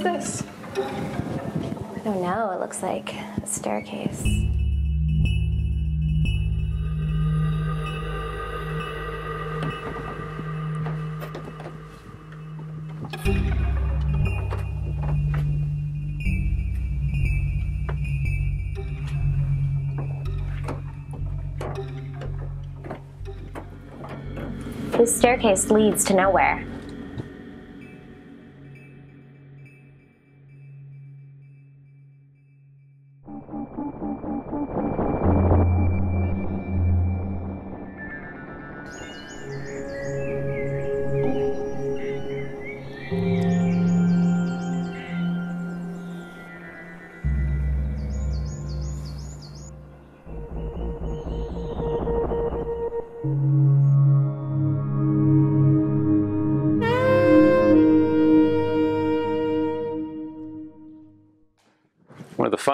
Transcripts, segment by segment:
What's this? Oh, I don't know. It looks like a staircase. This staircase leads to nowhere. Of the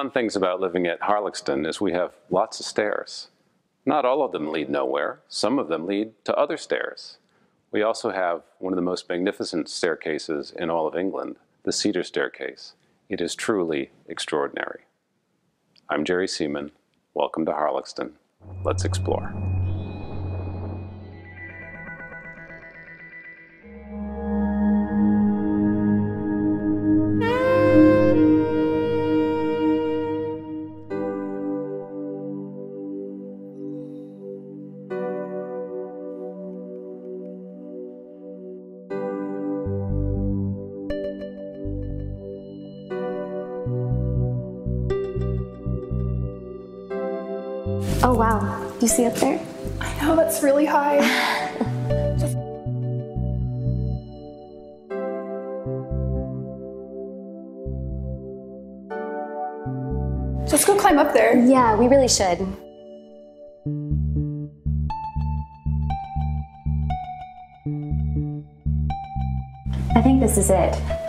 fun things about living at Harlaxton is we have lots of stairs. Not all of them lead nowhere. Some of them lead to other stairs. We also have one of the most magnificent staircases in all of England, the Cedar Staircase. It is truly extraordinary. I'm Jerry Seaman. Welcome to Harlaxton. Let's explore. Oh wow. Do you see up there? I know that's really high. So let's go climb up there. Yeah, we really should. I think this is it.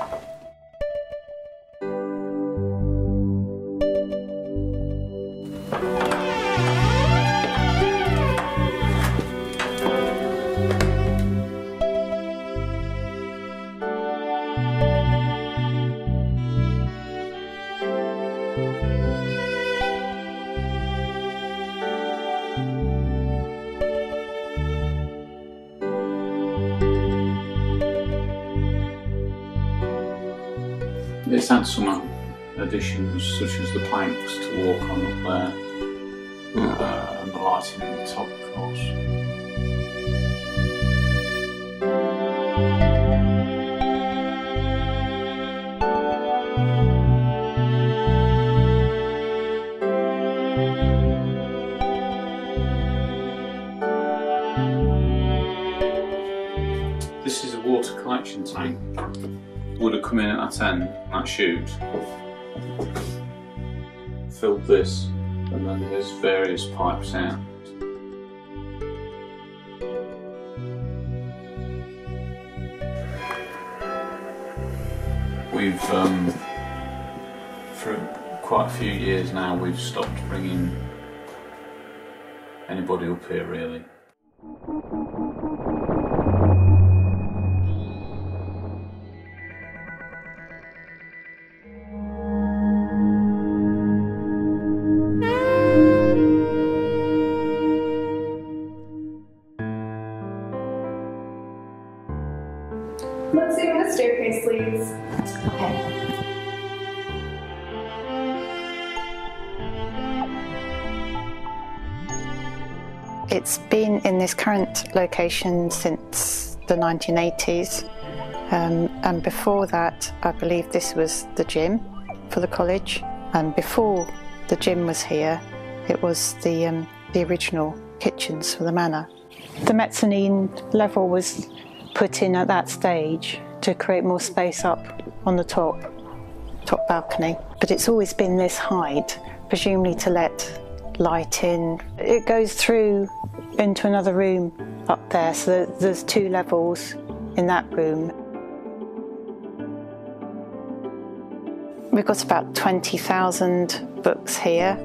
It's had some additions such as the planks to walk on up there uh, and the lighting at the top, of course. This is a water collection tank. Would have come in at that end, that chute, filled this, and then there's various pipes out. We've, um, for quite a few years now, we've stopped bringing anybody up here really. Okay. It's been in this current location since the 1980s. Um, and before that, I believe this was the gym for the college. And before the gym was here, it was the, um, the original kitchens for the manor. The mezzanine level was put in at that stage to create more space up on the top, top balcony. But it's always been this height, presumably to let light in. It goes through into another room up there, so there's two levels in that room. We've got about 20,000 books here.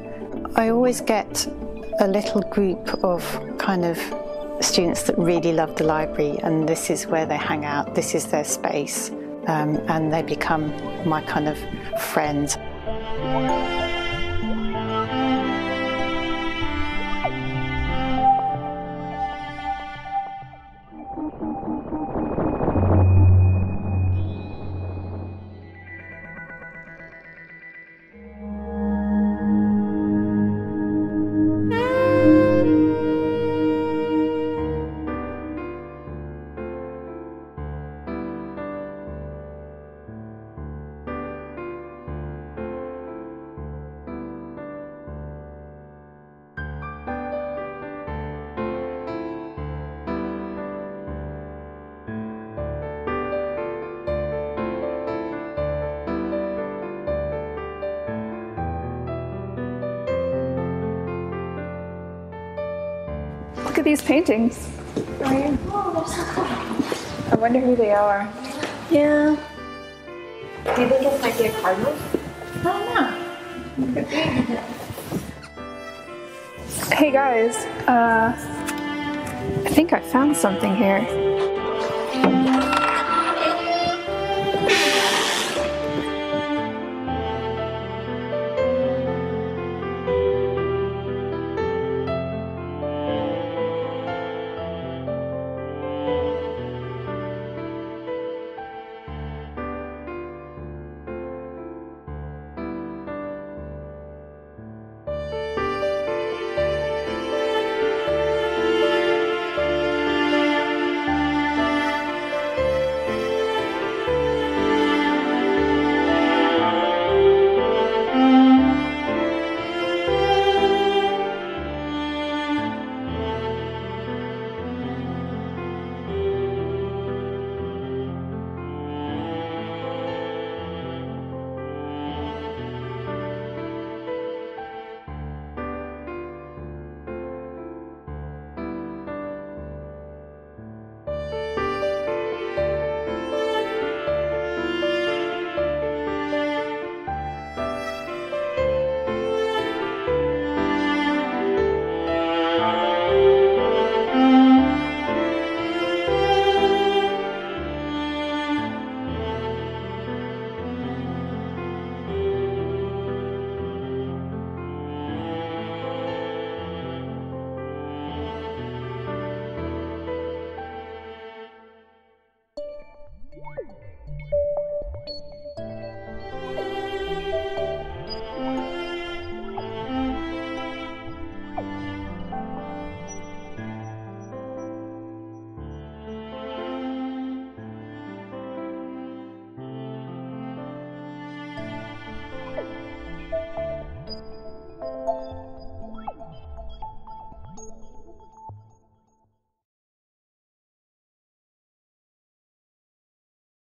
I always get a little group of kind of students that really love the library, and this is where they hang out, this is their space. um, and they become my kind of friends. Look at these paintings. I wonder who they are. Yeah. Do you think it might be a cardinal? Hey guys, uh, I think I found something here.